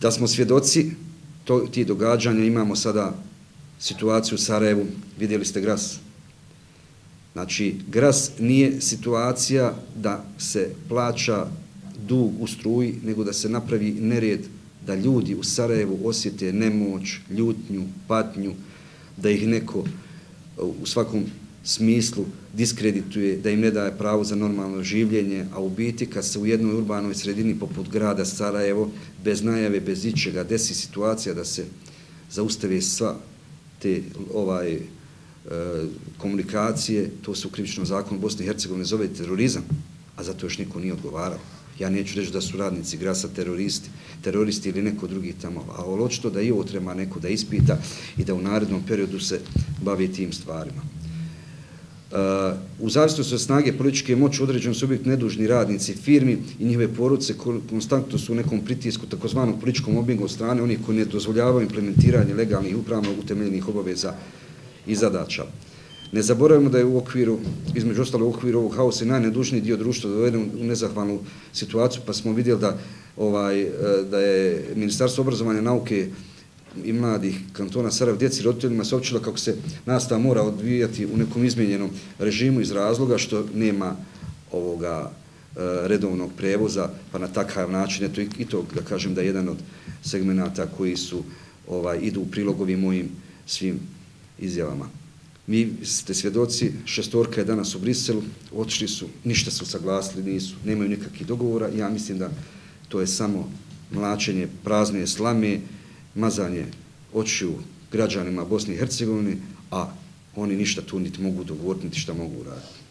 Da smo svjedoci to, ti događanja, imamo sada situaciju u Sarajevu, vidjeli ste gras. Znači, gras nije situacija da se plaća dug u struji, nego da se napravi nered da ljudi u Sarajevu osjete nemoć, ljutnju, patnju, da ih neko u svakom smislu diskredituje, da im ne daje pravo za normalno življenje, a u biti kad se u jednoj urbanoj sredini poput grada Sarajevo, bez najave, bez ičega, desi situacija da se zaustave sva te ovaj e, komunikacije, to se u krivičnom zakonu Bosne i Hercegovine zove terorizam, a zato još niko nije odgovarao. Ja neću reći da su radnici grasa teroristi, teroristi ili neko drugi tamo, a očito da i ovo treba neko da ispita i da u narednom periodu se bavi tim stvarima. Uh, u zavisnosti od snage političke moći određen su uvijek nedužni radnici firmi i njihove poruce konstantno su u nekom pritisku takozvanom političkom mobbingu od strane onih koji ne dozvoljavaju implementiranje legalnih upravno utemeljenih obaveza i zadača. Ne zaboravimo da je u okviru, između ostalo u okviru ovog haosa i najnedužniji dio društva doveden u nezahvalnu situaciju, pa smo vidjeli da, ovaj, e, da je Ministarstvo obrazovanja nauke i i mladih kantona Sarajevo djeci i roditeljima se općilo kako se nastava mora odvijati u nekom izmijenjenom režimu iz razloga što nema ovoga e, redovnog prevoza, pa na takav način, eto i to da kažem da je jedan od segmenata koji su ovaj idu u prilogovi mojim svim izjavama. Mi ste svjedoci, šestorka je danas u Briselu, otišli su, ništa su saglasili, nisu, nemaju nikakvih dogovora. Ja mislim da to je samo mlačenje prazne slame, mazanje očiju građanima Bosne i Hercegovine, a oni ništa tu niti mogu dogovoriti, niti šta mogu uraditi.